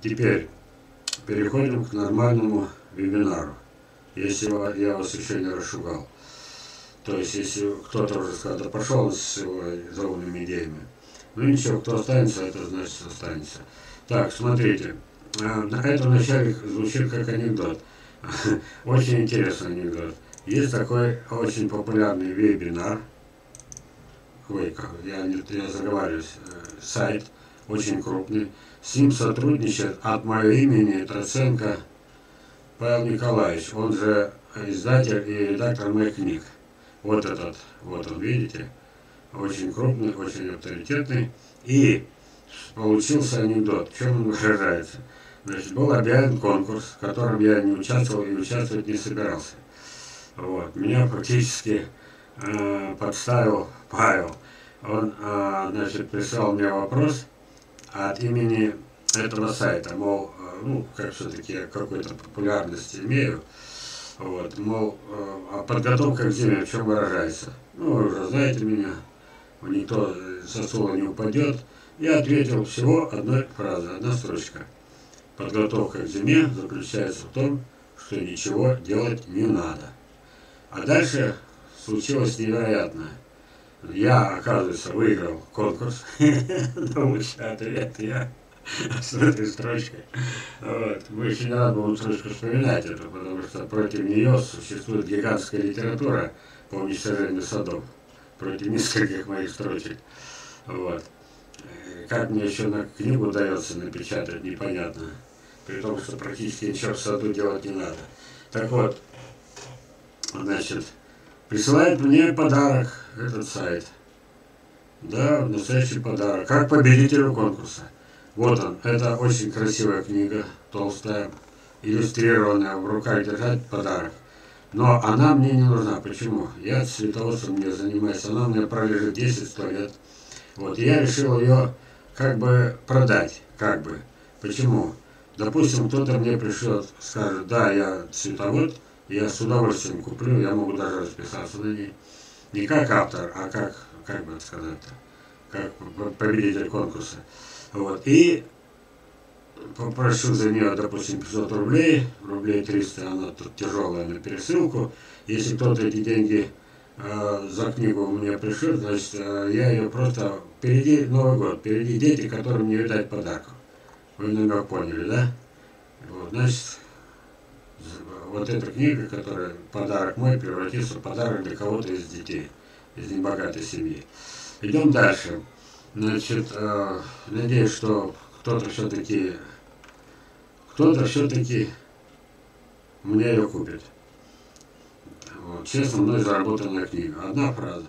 Теперь переходим к нормальному вебинару. Если я вас еще не расшугал. То есть, если кто-то уже сказал, да пошел с его заумными идеями. Ну ничего, кто останется, это значит останется. Так, смотрите. А, это вначале звучит как анекдот. Очень интересный анекдот. Есть такой очень популярный вебинар. Ой, я, я заговариваюсь. Э, сайт очень крупный. С ним сотрудничает от моего имени Троценко Павел Николаевич. Он же издатель и редактор моих книг. Вот этот, вот он, видите? Очень крупный, очень авторитетный. И получился анекдот. В чем он выражается? Значит, был объявлен конкурс, в котором я не участвовал и участвовать не собирался. Вот. Меня практически э, подставил Павел. Он, э, значит, прислал мне вопрос от имени этого сайта, мол, э, ну, как все-таки я какой-то популярности имею, вот, мол, э, а подготовка к зиме в чем выражается? Ну, вы уже знаете меня, никто со стула не упадет. Я ответил всего одной фразой, одна строчка – Подготовка к зиме заключается в том, что ничего делать не надо. А дальше случилось невероятное. Я, оказывается, выиграл конкурс. Научный ответ я с этой строчкой. Вот. Мы очень рады будем строчку вспоминать это, потому что против нее существует гигантская литература по уничтожению садов. Против нескольких моих строчек. Вот. Как мне еще на книгу удается напечатать, непонятно при том, что практически ничего в саду делать не надо. Так вот, значит, присылает мне подарок этот сайт. Да, настоящий подарок. Как победителю конкурса. Вот он. Это очень красивая книга, толстая, иллюстрированная, в руках держать подарок. Но она мне не нужна. Почему? Я цветоводством не занимаюсь. Она у меня пролежит 10-100 лет. Вот, я решил ее как бы продать. Как бы. Почему? Допустим, кто-то мне пришлет, скажет, да, я цветовод, я с удовольствием куплю, я могу даже расписаться на ней. Не как автор, а как, как бы сказать-то, как победитель конкурса. Вот. И попрошу за нее, допустим, 500 рублей, рублей 300, она тут тяжелая на пересылку. Если кто-то эти деньги э, за книгу мне пришлет, значит, э, я ее просто впереди Новый год, впереди дети, которым не видать подарков. Вы намек поняли, да? Вот, значит, вот эта книга, которая подарок мой, превратится в подарок для кого-то из детей, из небогатой семьи. Идем дальше. Значит, э, надеюсь, что кто-то все-таки, кто-то все-таки мне ее купит. Вот, честно, мной заработанная книга. Одна фраза.